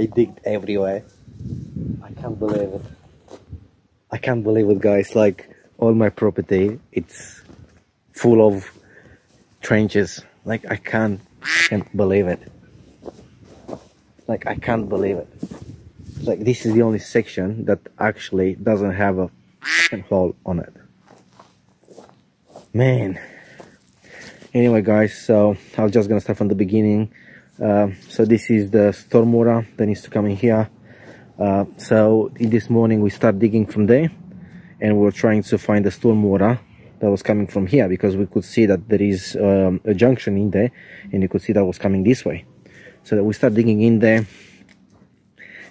I digged everywhere. I can't believe it. I can't believe it, guys. Like all my property, it's full of trenches. Like I can't, can't believe it. Like I can't believe it. Like this is the only section that actually doesn't have a hole on it. Man. Anyway, guys, so I'm just gonna start from the beginning. Uh, so this is the storm water that needs to come in here. Uh, so in this morning we start digging from there and we're trying to find the storm water that was coming from here because we could see that there is um, a junction in there and you could see that was coming this way. So that we start digging in there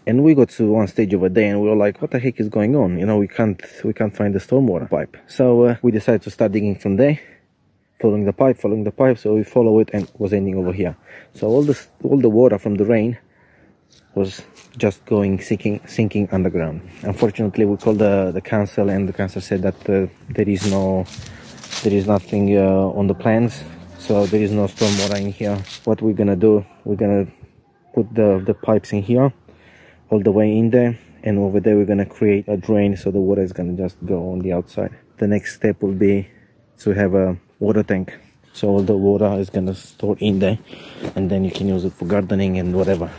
and we got to one stage over there and we were like what the heck is going on? You know we can't we can't find the stormwater pipe. So uh, we decided to start digging from there following the pipe following the pipe so we follow it and was ending over here. So all the all the water from the rain was just going sinking sinking underground. Unfortunately we called the the council and the council said that uh, there is no there is nothing uh, on the plans. So there is no stormwater in here. What we're gonna do we're gonna put the the pipes in here all the way in there and over there we're gonna create a drain so the water is gonna just go on the outside. The next step will be to have a water tank. So all the water is gonna store in there and then you can use it for gardening and whatever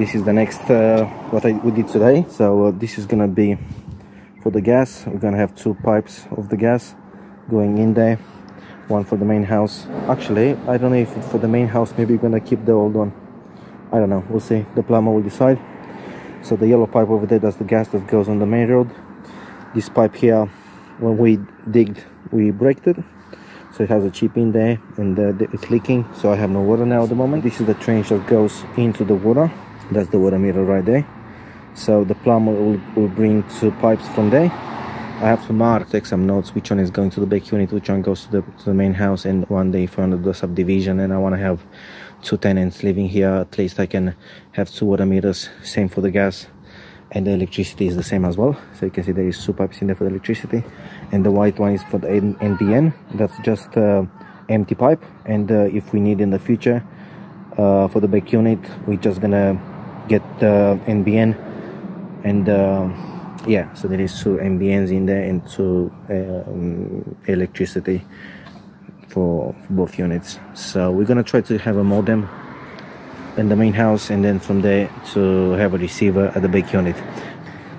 this is the next uh, what I we did today. So uh, this is gonna be for the gas. We're gonna have two pipes of the gas going in there. One for the main house. Actually I don't know if for the main house. Maybe we're gonna keep the old one. I don't know. We'll see. The plumber will decide. So the yellow pipe over there that's the gas that goes on the main road. This pipe here when we digged we braked it. So it has a chip in there and uh, it's leaking. So I have no water now at the moment. This is the trench that goes into the water that's the water meter right there. So the plumber will, will bring two pipes from there. I have to mark, take some notes which one is going to the back unit, which one goes to the, to the main house and one day for the subdivision. And I want to have two tenants living here. At least I can have two water meters same for the gas and the electricity is the same as well. So you can see there is two pipes in there for the electricity and the white one is for the NBN that's just uh, empty pipe. And uh, if we need in the future uh, for the back unit we're just gonna get the NBN and uh, yeah so there is two NBNs in there and two um, electricity for, for both units. So we're gonna try to have a modem in the main house and then from there to have a receiver at the back unit.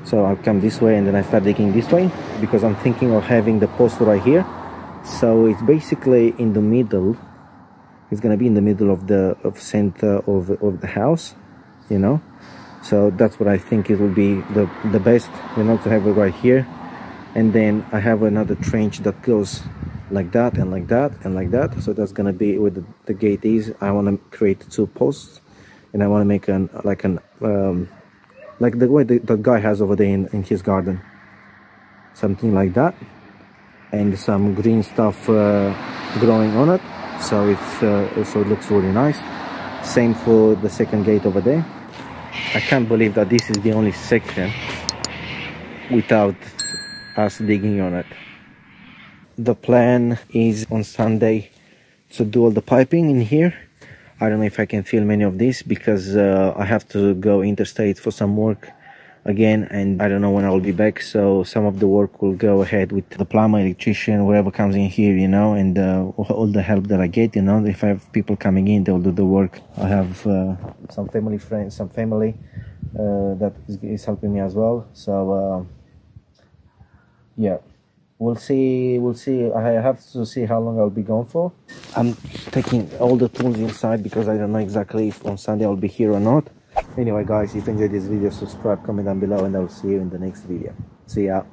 So I'll come this way and then I start digging this way because I'm thinking of having the post right here. So it's basically in the middle. It's gonna be in the middle of the of center of, of the house you know? So that's what I think it will be the the best you know to have it right here. And then I have another trench that goes like that and like that and like that. So that's gonna be where the, the gate is. I want to create two posts and I want to make an like an um, like the way the, the guy has over there in, in his garden. Something like that. And some green stuff uh, growing on it. So it's uh, so it looks really nice same for the second gate over there. I can't believe that this is the only section without us digging on it. The plan is on Sunday to do all the piping in here. I don't know if I can film any of this because uh, I have to go interstate for some work again and I don't know when I'll be back so some of the work will go ahead with the plumber, electrician, whoever comes in here you know and uh, all the help that I get you know. If I have people coming in they'll do the work. I have uh, some family friends some family uh, that is, is, helping me as well so uh, yeah. We'll see we'll see. I have to see how long I'll be gone for. I'm taking all the tools inside because I don't know exactly if on Sunday I'll be here or not anyway guys if you enjoyed this video subscribe comment down below and i'll see you in the next video. See ya